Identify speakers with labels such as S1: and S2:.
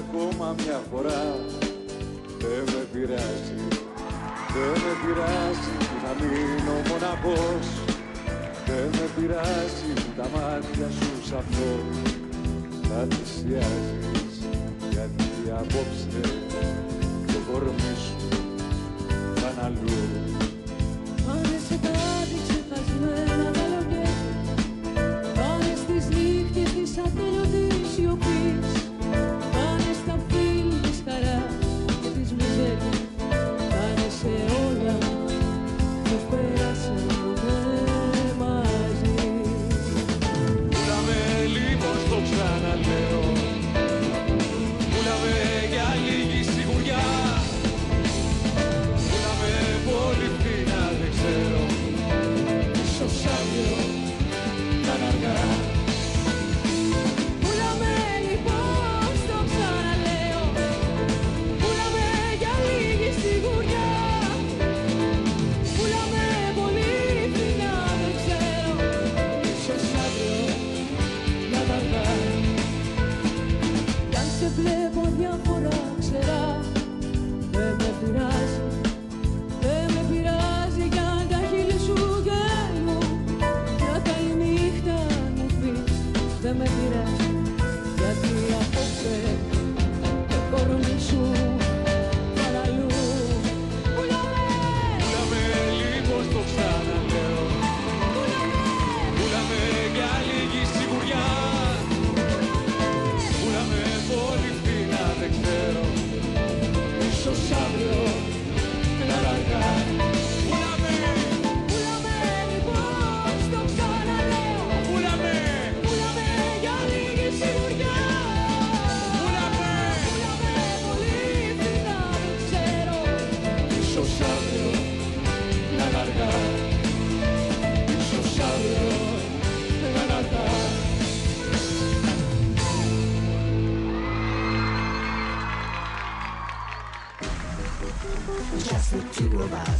S1: ακόμα μια φορά. Δεν με πειράζει, δεν με πειράζει να μείνω μοναχός. Δεν με πειράζει τα μάτια σου σ' αυτό θα θυσιάζεις γιατί απόψε το κορμί σου θα αλλού
S2: Πάνε σε κάτι ξεχασμένα καλοκαίρια Πάνε στις νύχτες της ατέλειωτης σιωπής
S1: Δεν
S2: με πειράζει Γιατί απόψε το κορμί σου θα αλλού Πουλάμε,
S1: Πούλαμε λοιπόν στο ξαναλέω.
S2: Πουλάμε
S1: Πούλαμε για λίγη σιγουριά. Πούλαμε πολύ φθηνά δεν ξέρω. Ίσως αύριο
S3: Just the two of us.